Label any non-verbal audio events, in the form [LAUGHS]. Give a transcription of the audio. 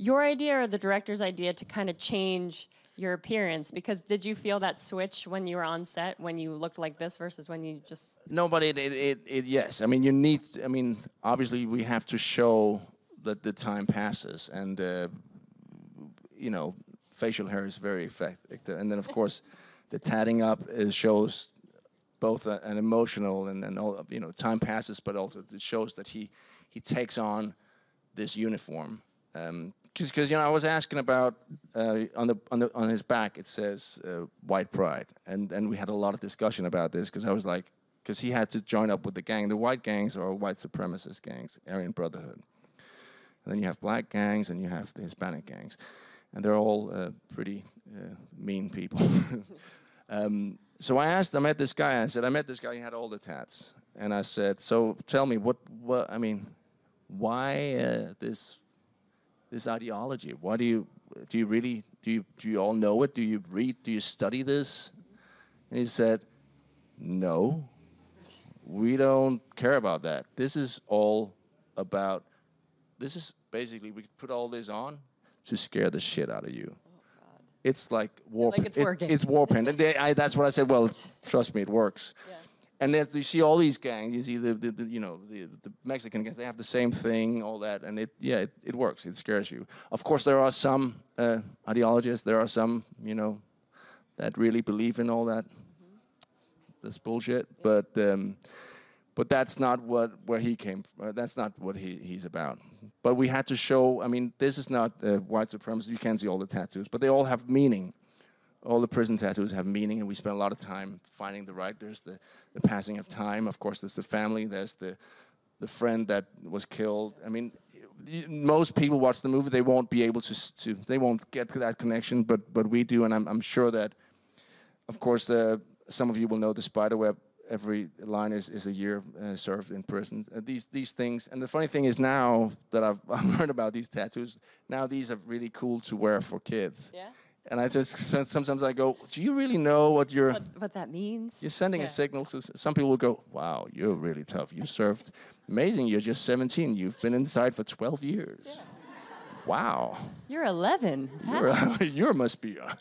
your idea or the director's idea to kind of change your appearance? Because did you feel that switch when you were on set when you looked like this versus when you just No, but it, it, it, it yes. I mean, you need. I mean, obviously, we have to show that the time passes, and uh, you know, facial hair is very effective. And then, of course, the tatting up is, shows both a, an emotional and then all. You know, time passes, but also it shows that he he takes on this uniform. Because you know, I was asking about uh, on the on the on his back it says uh, white pride, and and we had a lot of discussion about this because I was like, because he had to join up with the gang. The white gangs are white supremacist gangs, Aryan Brotherhood. And then you have black gangs and you have the Hispanic gangs, and they're all uh, pretty uh, mean people. [LAUGHS] um, so I asked, I met this guy. I said, I met this guy. He had all the tats, and I said, so tell me what what I mean, why uh, this this ideology? Why do you do you really do you do you all know it? Do you read? Do you study this? And he said, No, we don't care about that. This is all about. This is basically we put all this on to scare the shit out of you. Oh, it's like war. Like it's it- working. it's war paint. And they, I, that's what I said. Well, trust me, it works. And then you see all these gangs. You see the, the, the you know the, the Mexican gangs. They have the same thing, all that, and it yeah it, it works. It scares you. Of course, there are some uh, ideologists. There are some you know that really believe in all that. This bullshit, but um, but that's not what where he came. From. That's not what he, he's about. But we had to show. I mean, this is not uh, white supremacy. You can't see all the tattoos, but they all have meaning all the prison tattoos have meaning, and we spent a lot of time finding the right. There's the, the passing of time. Of course, there's the family. There's the the friend that was killed. I mean, most people watch the movie. They won't be able to to they won't get to that connection, but but we do, and I'm I'm sure that, of course, uh, some of you will know the spider web. Every line is, is a year uh, served in prison. Uh, these these things, and the funny thing is now that I've, [LAUGHS] I've learned about these tattoos, now these are really cool to wear for kids. Yeah. And I just sometimes I go, do you really know what you're what, what that means? you're sending Yeah. a signal? To, some people will go, wow, you're really tough. You served amazing. You're just 17. You've been inside for 12 years. Wow, You're 11. You're, [LAUGHS] you must be. Uh,